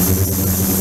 Gracias.